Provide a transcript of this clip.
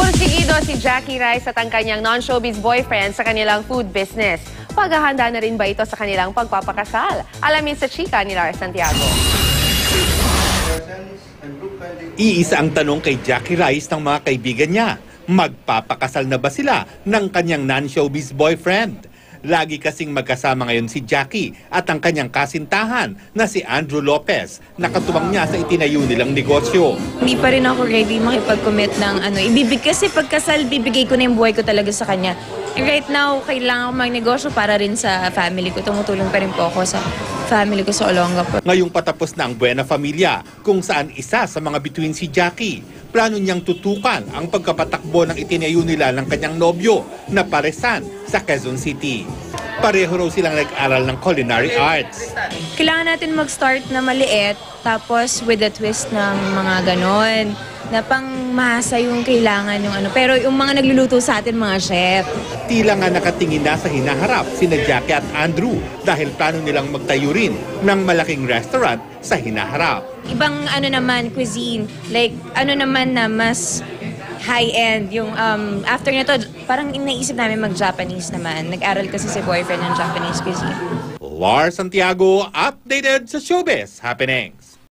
Pursigido si Jackie Rice at ang kanyang non-showbiz boyfriend sa kanilang food business. Paghahanda na rin ba ito sa kanilang pagpapakasal? Alamin sa chika ni Lar Santiago. Iisa ang tanong kay Jackie Rice ng mga kaibigan niya. Magpapakasal na ba sila ng kanyang non-showbiz boyfriend? Lagi kasing magkasama ngayon si Jackie at ang kanyang kasintahan na si Andrew Lopez. Nakatuwang niya sa itinayo nilang negosyo. Hindi pa rin ako ready makipag-commit ng ano. Ibibig, kasi pagkasal, bibigay ko na yung buhay ko talaga sa kanya. Right now, kailangan ko magnegosyo para rin sa family ko. Tumutulong pa rin po ako sa family ko sa Olongapo. Ngayong patapos na ang Buena Familia kung saan isa sa mga bituin si Jackie. Plano niyang tutukan ang pagkapatakbo ng itinayo nila ng kanyang nobyo na paresan sa Quezon City. Pareho raw silang nag-aral ng culinary arts. Kailangan natin mag-start na maliit, tapos with a twist ng mga ganon, na pang masa yung kailangan yung ano. Pero yung mga nagluluto sa atin, mga chef, Tila nga nakatingin na sa hinaharap sina Jackie at Andrew dahil plano nilang magtayo rin ng malaking restaurant sa hinaharap. ibang ano naman cuisine like ano naman na mas high-end yung um, after nito parang inaisip namin mag-Japanese naman nag-aral kasi si boyfriend ng Japanese cuisine Lars Santiago, updated sa Showbiz Happenings.